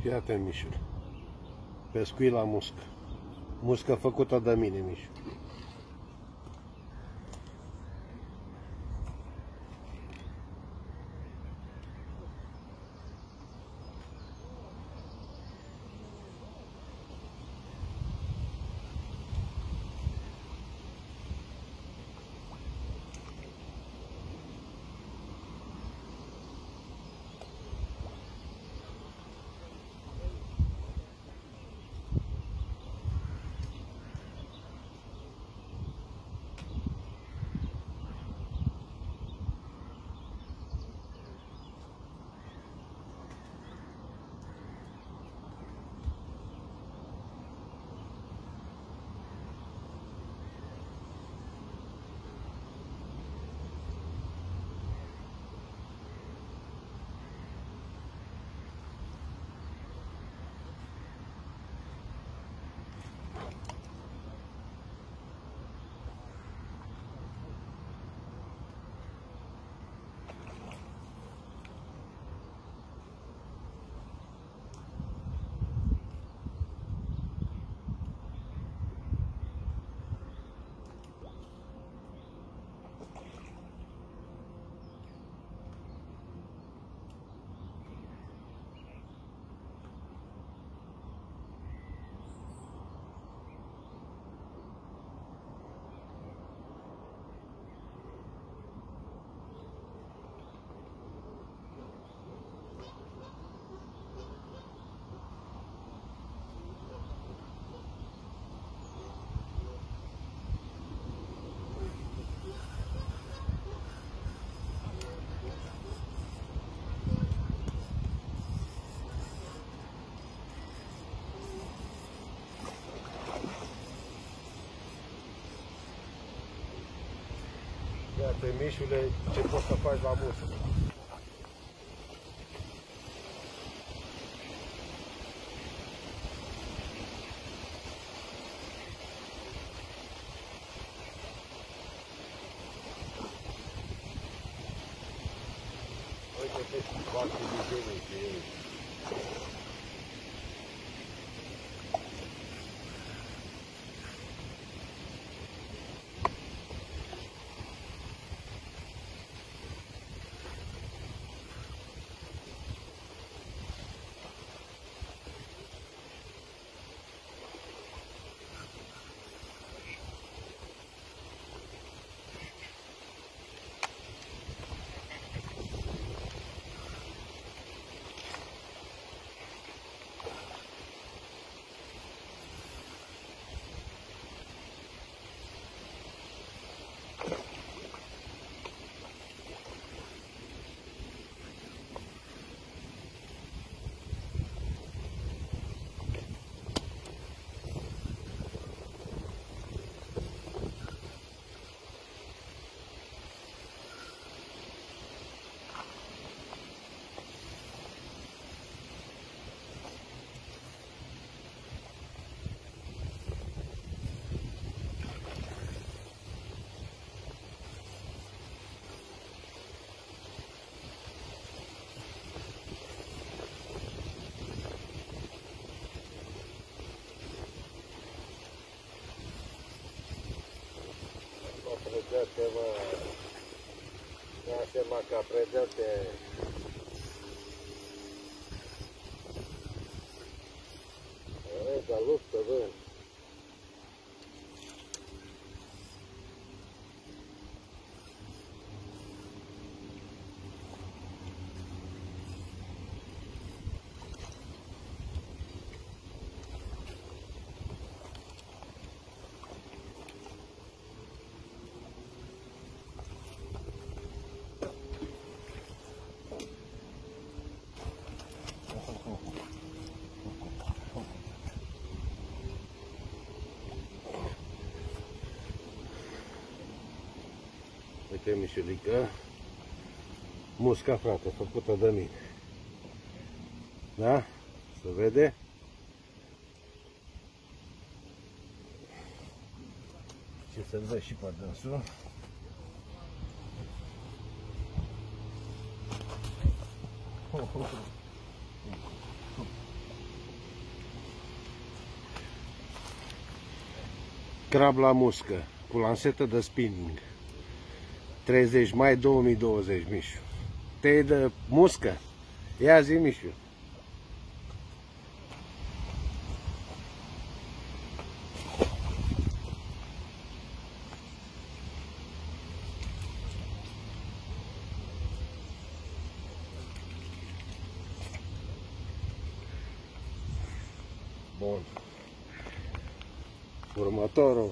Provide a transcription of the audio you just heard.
Fii atent, Mișul. Pescuit la muscă. Muscă făcută de mine, Mișul. Iată, Mișule, ce poți să faci la muscă. Uite ce fac cu dizenii pe ei. Predate, mă, ia seama că predate. E, dar luptă, bă. Uite mișulică. Musca, frate, făcută de mine. Da? Se vede? Și să-l văd și pe dânsul. Oh, oh, oh. crab la muscă cu lansetă de spinning. 30 mai 2020, Mișu. Te de muscă? Ia zi, Mișu. Bun. Următorul